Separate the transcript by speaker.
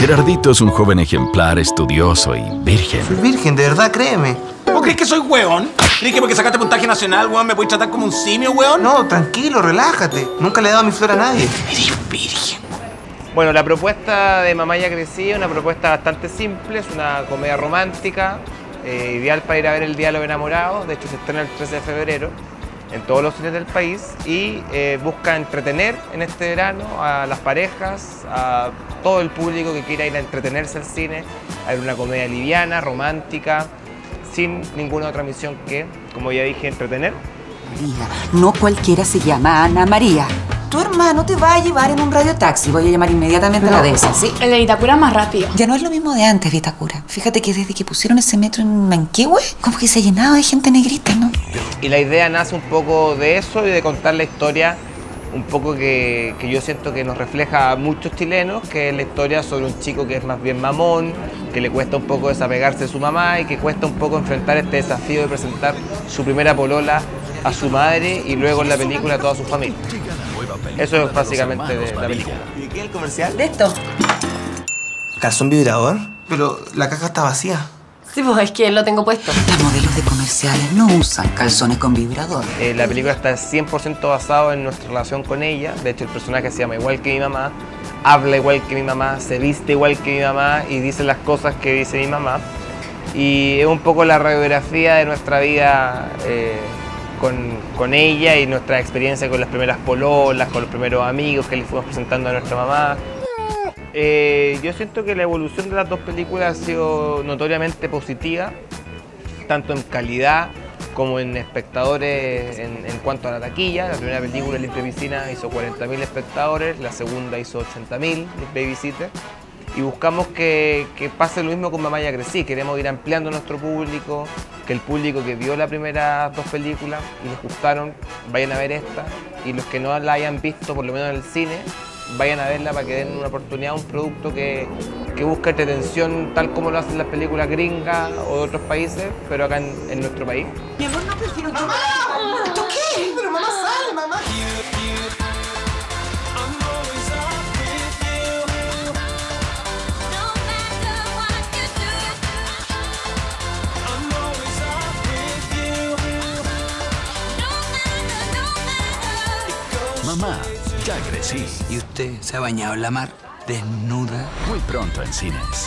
Speaker 1: Gerardito es un joven ejemplar, estudioso y virgen.
Speaker 2: Soy virgen, de verdad, créeme.
Speaker 3: ¿Vos crees que soy weón? ¿Crees que porque sacaste puntaje nacional, weón, me voy a tratar como un simio, weón?
Speaker 2: No, tranquilo, relájate. Nunca le he dado mi flor a nadie.
Speaker 3: Eres virgen.
Speaker 4: Bueno, la propuesta de Mamá ya crecí es una propuesta bastante simple, es una comedia romántica, eh, ideal para ir a ver el Día de los Enamorados, de hecho se estrena el 13 de febrero en todos los cines del país y eh, busca entretener en este verano a las parejas, a todo el público que quiera ir a entretenerse al cine, a ver una comedia liviana, romántica, sin ninguna otra misión que, como ya dije, entretener.
Speaker 5: María, no cualquiera se llama Ana María. Tu hermano te va a llevar en un radiotaxi. Voy a llamar inmediatamente a la de esa, ¿sí?
Speaker 6: El de Vitacura es más rápido.
Speaker 5: Ya no es lo mismo de antes, Vitacura. Fíjate que desde que pusieron ese metro en Manquehue, como que se ha llenado de gente negrita, ¿no?
Speaker 4: Y la idea nace un poco de eso y de contar la historia un poco que, que, yo siento que nos refleja a muchos chilenos, que es la historia sobre un chico que es más bien mamón, que le cuesta un poco desapegarse de su mamá y que cuesta un poco enfrentar este desafío de presentar su primera polola a su madre y luego en la película a toda su familia. Eso es básicamente de la película.
Speaker 2: ¿Y qué es el comercial?
Speaker 5: De esto.
Speaker 2: ¿Calzón vibrador? Pero la caja está vacía.
Speaker 6: Sí, pues es que lo tengo puesto.
Speaker 5: Los modelos de comerciales no usan calzones con vibrador.
Speaker 4: Eh, la película está 100% basado en nuestra relación con ella. De hecho, el personaje se llama igual que mi mamá, habla igual que mi mamá, se viste igual que mi mamá y dice las cosas que dice mi mamá. Y es un poco la radiografía de nuestra vida eh, con, con, ella y nuestra experiencia con las primeras pololas, con los primeros amigos que le fuimos presentando a nuestra mamá. Eh, yo siento que la evolución de las dos películas ha sido notoriamente positiva, tanto en calidad como en espectadores en, cuanto a la taquilla. La primera película, Limpia Piscina, hizo 40.000 espectadores, la segunda hizo 80.000, Babysitter. Y buscamos que, que, pase lo mismo con Mamá Ya Crecí. Queremos ir ampliando nuestro público, que el público que vio las primeras dos películas y les gustaron, vayan a ver esta. Y los que no la hayan visto, por lo menos en el cine, vayan a verla para que den una oportunidad a un producto que, que busca entretención tal como lo hacen las películas gringas o de otros países, pero acá en, en nuestro país.
Speaker 2: Mi amor, no prefiero ¡Mamá! ¿Esto qué? Pero mamá sale, mamá.
Speaker 1: Mamá, ya crecí.
Speaker 7: ¿Y usted se ha bañado en la mar? ¿Desnuda?
Speaker 1: Muy pronto en cines.